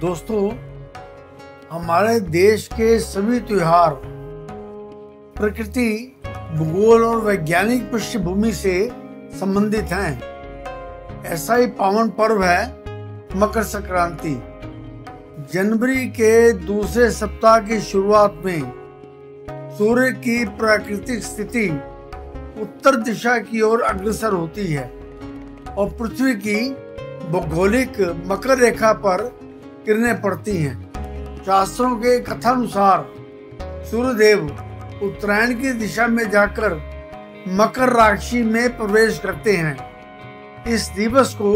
दोस्तों, हमारे देश के सभी त्योहार प्रकृति, भूगोल और वैज्ञानिक पृष्ठभूमि से संबंधित हैं। ऐसा ही पावन पर्व है मकर संक्रांति। जनवरी के दूसरे सप्ताह की शुरुआत में सूर्य की प्राकृतिक स्थिति उत्तर दिशा की ओर अग्रसर होती है और पृथ्वी की भौगोलिक मकर रेखा पर किरणें पड़ती हैं। शास्त्रों के कथानुसार सूर्यदेव उत्तरायण की दिशा में जाकर मकर राशि में प्रवेश करते हैं। इस दिवस को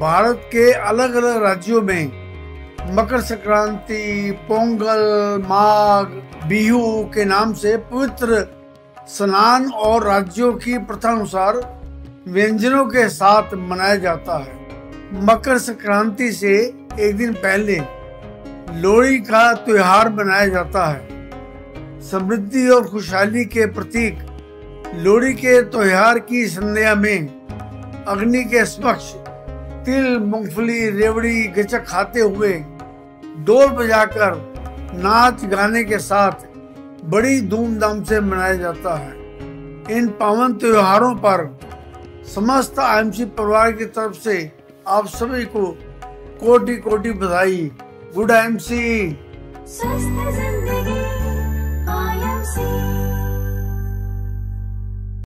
भारत के अलग अलग राज्यों में मकर संक्रांति, पोंगल, माघ, बिहू के नाम से पवित्र स्नान और राज्यों की प्रथा अनुसार व्यंजनों के साथ मनाया जाता है। मकर संक्रांति से एक दिन पहले लोहड़ी का त्योहार मनाया जाता है। समृद्धि और खुशहाली के प्रतीक लोहड़ी के त्योहार की संध्या में अग्नि के समक्ष तिल, मूंगफली, रेवड़ी, गचक खाते हुए डोल बजाकर नाच गाने के साथ बड़ी धूमधाम से मनाया जाता है। इन पावन त्योहारों पर समस्त आईएमसी परिवार की तरफ़ से आप सभी को कोटि कोटि बधाई। Good M C.